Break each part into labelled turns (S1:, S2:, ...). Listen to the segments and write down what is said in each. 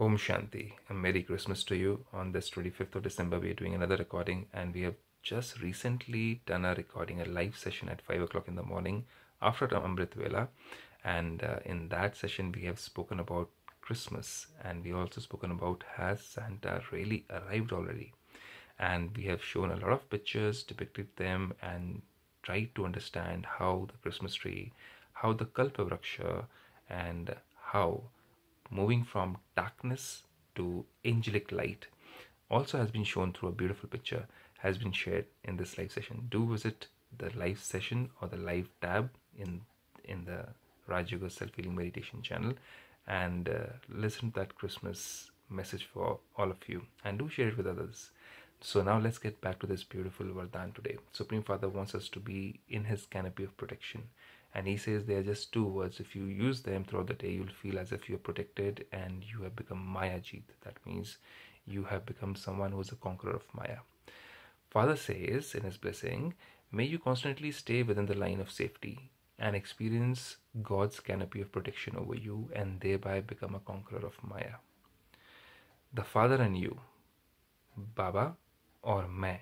S1: Om Shanti Merry Christmas to you. On this 25th of December, we are doing another recording, and we have just recently done a recording, a live session at 5 o'clock in the morning after Amrit Vela. And uh, in that session, we have spoken about Christmas, and we also spoken about has Santa really arrived already? And we have shown a lot of pictures, depicted them, and tried to understand how the Christmas tree, how the Kalpavraksha, and how moving from darkness to angelic light also has been shown through a beautiful picture has been shared in this live session do visit the live session or the live tab in in the Raj Yoga Self Healing Meditation channel and uh, listen to that Christmas message for all of you and do share it with others. So now let's get back to this beautiful Vardan today. Supreme Father wants us to be in his canopy of protection and he says they are just two words. If you use them throughout the day you'll feel as if you're protected and you have become mayajit that means you have become someone who is a conqueror of maya. Father says in his blessing may you constantly stay within the line of safety and experience god's canopy of protection over you and thereby become a conqueror of maya. The father and you baba or मैं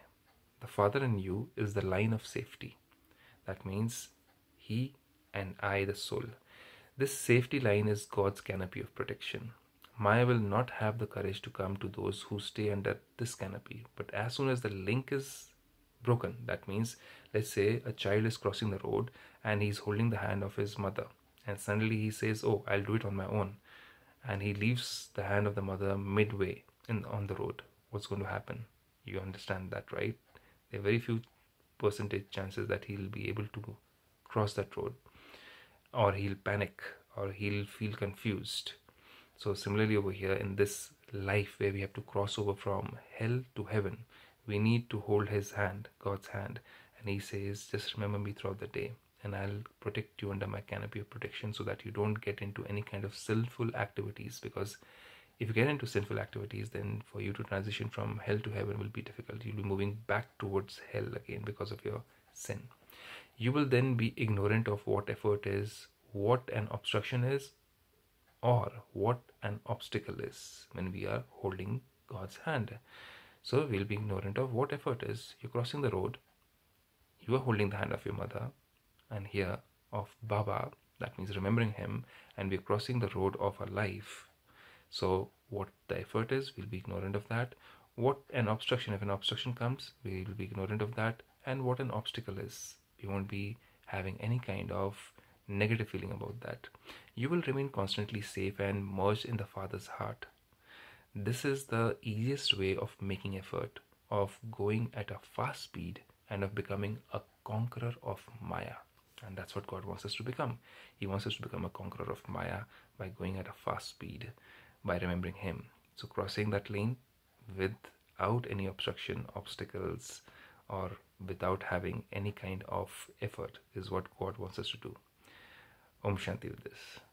S1: the father in you is the line of safety. That means he and I the soul. This safety line is God's canopy of protection. Maya will not have the courage to come to those who stay under this canopy. But as soon as the link is broken, that means, let's say a child is crossing the road and he's holding the hand of his mother, and suddenly he says, Oh, I'll do it on my own. And he leaves the hand of the mother midway in, on the road. What's going to happen? You understand that, right? There are very few percentage chances that he'll be able to cross that road or he'll panic or he'll feel confused. So similarly over here in this life where we have to cross over from hell to heaven we need to hold his hand god's hand. And he says just remember me throughout the day and i'll protect you under my canopy of protection so that you don't get into any kind of sinful activities. Because if you get into sinful activities then for you to transition from hell to heaven will be difficult. You'll be moving back towards hell again because of your sin you will then be ignorant of what effort is, what an obstruction is, or what an obstacle is when we are holding God's hand. So we'll be ignorant of what effort is. You're crossing the road, you are holding the hand of your mother, and here of Baba, that means remembering him, and we're crossing the road of our life. So what the effort is, we'll be ignorant of that. What an obstruction, if an obstruction comes, we will be ignorant of that. And what an obstacle is, you won't be having any kind of negative feeling about that. You will remain constantly safe and merged in the Father's heart. This is the easiest way of making effort, of going at a fast speed, and of becoming a conqueror of Maya. And that's what God wants us to become. He wants us to become a conqueror of Maya by going at a fast speed, by remembering Him. So, crossing that lane without any obstruction, obstacles, or without having any kind of effort is what God wants us to do. Om Shanti with this.